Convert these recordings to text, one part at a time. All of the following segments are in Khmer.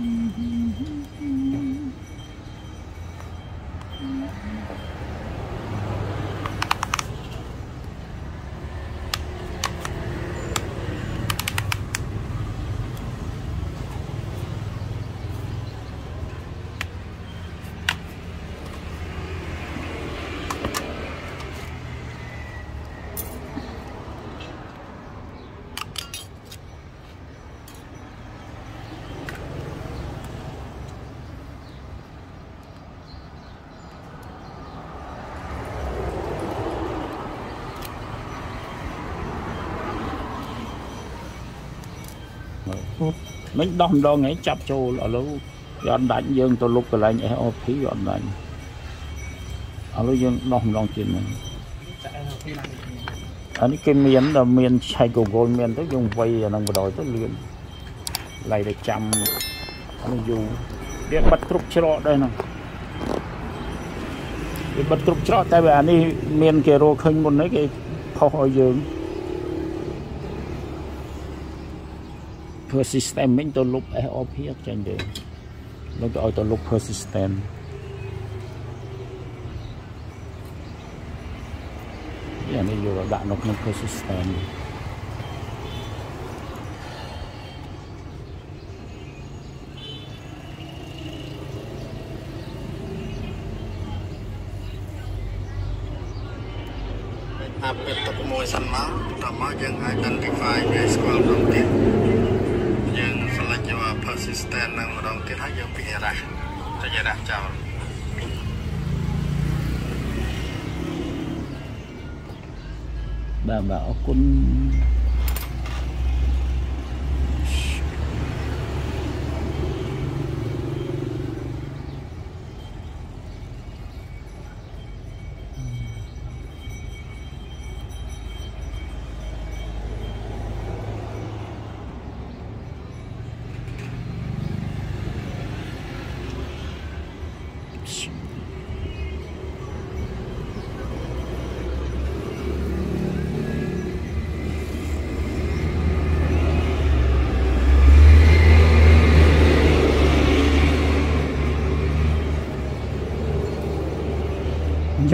Mm-hmm. មិញដោះម្ដងហ្នឹងចាប់ចូលឥឡូវវាអត់ដាច់យើងទៅលុបកន្លែង SOP វាអត់ដាច់ឥឡូវយើងដោះម្ដងទៀតហ្នឹងអានេះគេមានដល់មានឆៃ Google មានទៅយើងវាយអាហ្នឹងបដ ாய் ទៅលឿនឡៃតែចាំអានេះយូរវាបិទគ្រប់ច្រកដែរហ្នឹងវាបិទគ្រប់ច្រកតែវាអានេះមានគេរកឃើញមុននេះគេផុសឲ្យយើង ធ្វើ system មិញទៅលុប SOP អត់ចាញ់ទេលោកទៅឲ្យទៅលុប persistent យ៉ាងនេះយកដាក់នៅក្នុង persistent អាប់ពេលទុកមួយសិនមកតមកយើង identify វាស្គាល់ក្នុងទៀតយើង select យក persistent នឹងម្ដងទៀតហើយយើងពិនិត្យរះតែយើងរះចោលបាទបាទអរគុណ ញ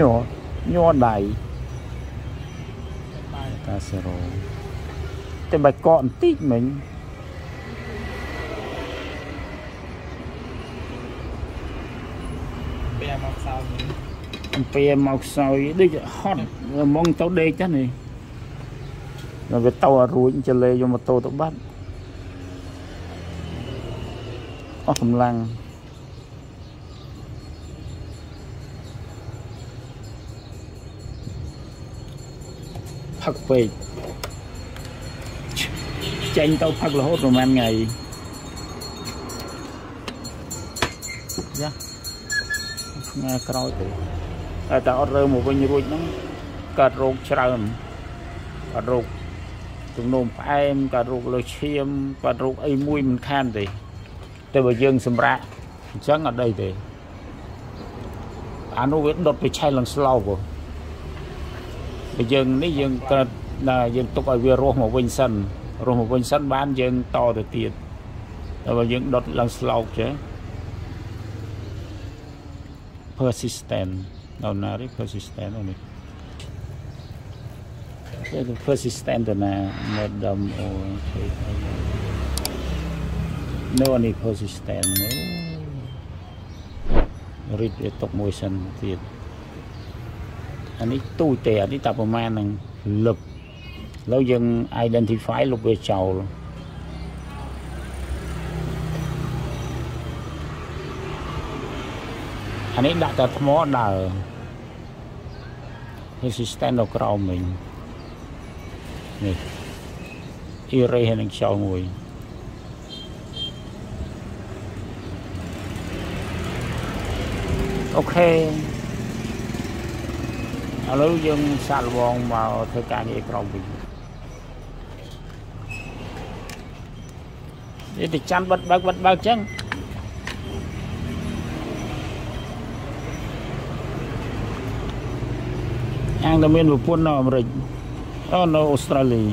័រញ័រដៃតាសេរ៉ូតែបាច់កកបន្តិច មិញពេលមកសោយអំពីមកខ្សោយដូចហត់ហ្មងទៅដេកចានេះដល់វាទៅអត់រួចចលេយកម៉ូតូទៅបាត់អស់កម្លាំងផឹកពេកចេញទៅផឹករហូតប្រហែលថ្ងៃយ៉ា ថ្ងៃក្រោយទៅតែតែអត់រើមកវិញរួចហ្នឹងកើតរោគច្រើនកើតរោគជំនុំផ្អែមកើតរោគលើឈាមកើតរោគអីមួយមិនខានទេតែបើយើងសម្រាកអញ្ចឹងអត់អីទេអានោះវាដុតទៅឆេះឡើងស្លោបបើយើងនេះយើងកើតណាយើងទុកឲ្យវារស់មកវិញសិនរស់មកវិញសិនបានយើងតទៅទៀតតែបើយើងដុតឡើងស្លោកចេះ persistent ដល់ណារី persistent អូនេះគេ persistent ទៅណា modem អូខេនៅនេះ persistent អូរីកវាຕົកមួយសិនទៀតអានេះទូចទេអានេះតែប្រហែលនឹងលឹបឥឡូវយើង identify លុបវាចោ អានេះដាក់តែថ្មដើរ resistant នៅក្រោមវិញនេះ erase ហើយនឹងចោលមួយអូខេឥឡូវយើងសាកល្បងមកធ្វើការងារក្រោមវិញនេះទៅចាំបិទបើកបិទបើកចឹង អាងតែមានប្រពន្ធនៅអាមេរិកអូនៅអូស្ត្រាលី